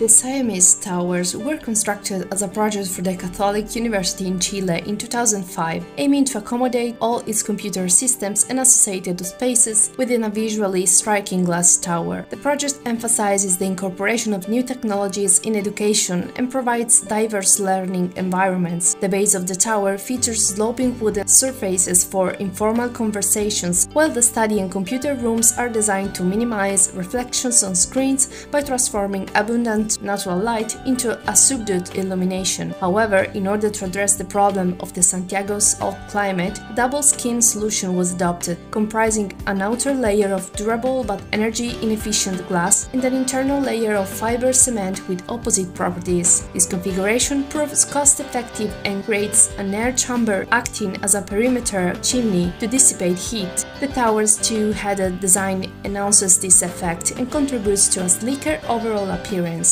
The Siamese Towers were constructed as a project for the Catholic University in Chile in 2005, aiming to accommodate all its computer systems and associated spaces within a visually striking glass tower. The project emphasizes the incorporation of new technologies in education and provides diverse learning environments. The base of the tower features sloping wooden surfaces for informal conversations, while the study and computer rooms are designed to minimize reflections on screens by transforming abundant natural light into a subdued illumination. However, in order to address the problem of the Santiago's hot climate, a double skin solution was adopted, comprising an outer layer of durable but energy-inefficient glass and an internal layer of fiber cement with opposite properties. This configuration proves cost-effective and creates an air chamber acting as a perimeter chimney to dissipate heat. The tower's two-headed design announces this effect and contributes to a sleeker overall appearance.